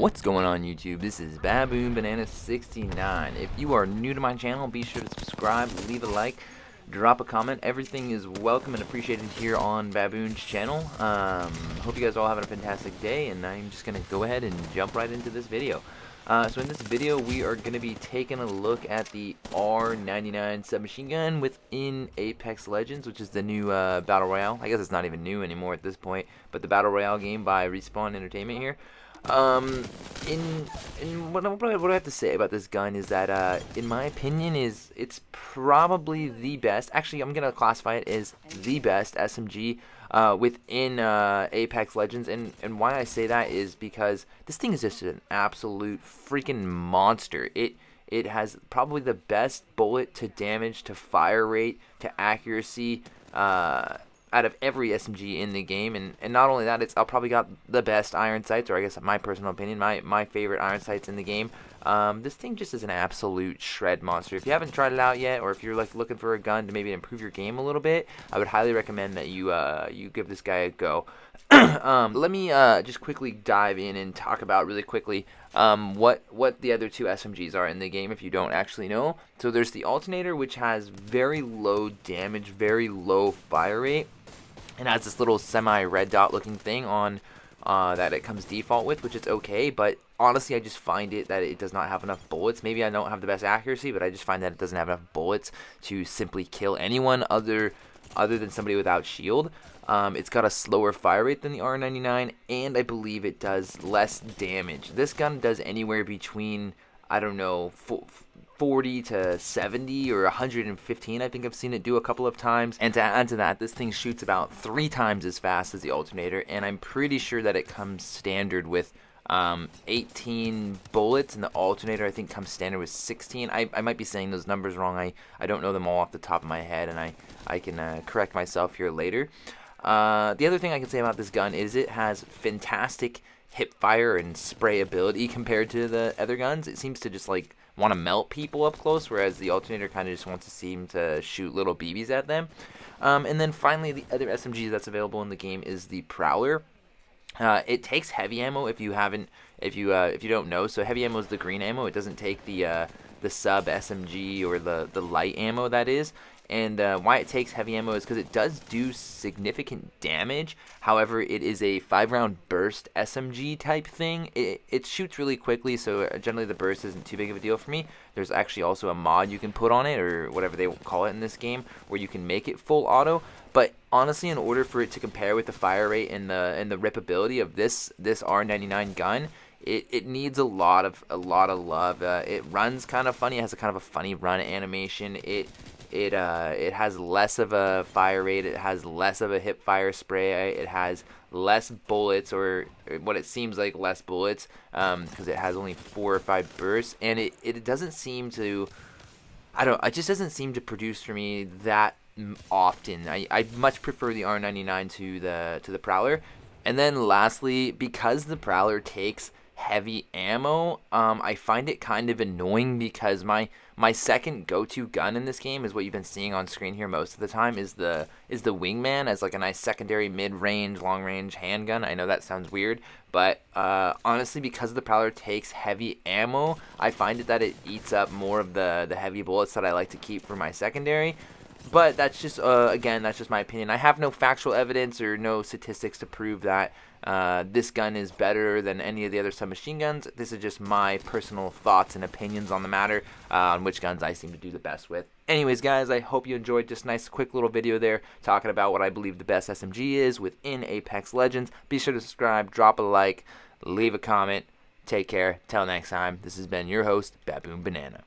What's going on YouTube? This is Baboon Banana 69. If you are new to my channel, be sure to subscribe, leave a like, drop a comment. Everything is welcome and appreciated here on Baboon's channel. Um, hope you guys are all having a fantastic day, and I'm just going to go ahead and jump right into this video. Uh, so in this video, we are going to be taking a look at the R99 submachine gun within Apex Legends, which is the new uh, Battle Royale. I guess it's not even new anymore at this point, but the Battle Royale game by Respawn Entertainment here. Um, in, in what, what, I have to say about this gun is that, uh, in my opinion, is it's probably the best. Actually, I'm gonna classify it as the best SMG uh, within uh, Apex Legends, and and why I say that is because this thing is just an absolute freaking monster. It it has probably the best bullet to damage to fire rate to accuracy. Uh, out of every SMG in the game, and, and not only that, it's I probably got the best iron sights, or I guess my personal opinion, my my favorite iron sights in the game. Um, this thing just is an absolute shred monster. If you haven't tried it out yet, or if you're like looking for a gun to maybe improve your game a little bit, I would highly recommend that you uh, you give this guy a go. um, let me uh, just quickly dive in and talk about really quickly um, what what the other two SMGs are in the game if you don't actually know. So there's the alternator, which has very low damage, very low fire rate and has this little semi red dot looking thing on uh, that it comes default with, which is okay, but honestly, I just find it that it does not have enough bullets. Maybe I don't have the best accuracy, but I just find that it doesn't have enough bullets to simply kill anyone other other than somebody without shield. Um, it's got a slower fire rate than the R99, and I believe it does less damage. This gun does anywhere between, I don't know, 40 to 70 or 115 I think I've seen it do a couple of times. And to add to that this thing shoots about three times as fast as the alternator and I'm pretty sure that it comes standard with um, 18 bullets and the alternator I think comes standard with 16 I, I might be saying those numbers wrong. I, I don't know them all off the top of my head and I, I can uh, correct myself here later. Uh, the other thing I can say about this gun is it has fantastic hip fire and spray ability compared to the other guns it seems to just like want to melt people up close, whereas the alternator kind of just wants to seem to shoot little BBs at them. Um, and then finally, the other SMG that's available in the game is the Prowler. Uh, it takes heavy ammo if you haven't, if you uh, if you don't know. So heavy ammo is the green ammo. It doesn't take the uh, the sub SMG or the the light ammo that is. And uh, why it takes heavy ammo is because it does do significant damage. However, it is a five round burst SMG type thing. It, it shoots really quickly, so uh, generally the burst isn't too big of a deal for me. There's actually also a mod you can put on it, or whatever they call it in this game, where you can make it full auto. But honestly, in order for it to compare with the fire rate and the and the ripability of this this R99 gun, it, it needs a lot of a lot of love. Uh, it runs kind of funny. It has a kind of a funny run animation. It it uh, it has less of a fire rate. It has less of a hip fire spray. It has less bullets, or what it seems like less bullets, because um, it has only four or five bursts, and it, it doesn't seem to. I don't. It just doesn't seem to produce for me that often. I, I much prefer the R99 to the to the Prowler. And then lastly, because the Prowler takes heavy ammo, um, I find it kind of annoying because my my second go-to gun in this game is what you've been seeing on screen here most of the time is the is the wingman as like a nice secondary mid-range, long-range handgun. I know that sounds weird, but uh, honestly, because the Prowler takes heavy ammo, I find it that it eats up more of the the heavy bullets that I like to keep for my secondary. But that's just, uh, again, that's just my opinion. I have no factual evidence or no statistics to prove that uh, this gun is better than any of the other submachine guns. This is just my personal thoughts and opinions on the matter, uh, on which guns I seem to do the best with. Anyways, guys, I hope you enjoyed just nice, quick little video there talking about what I believe the best SMG is within Apex Legends. Be sure to subscribe, drop a like, leave a comment. Take care. Till next time, this has been your host, Baboon Banana.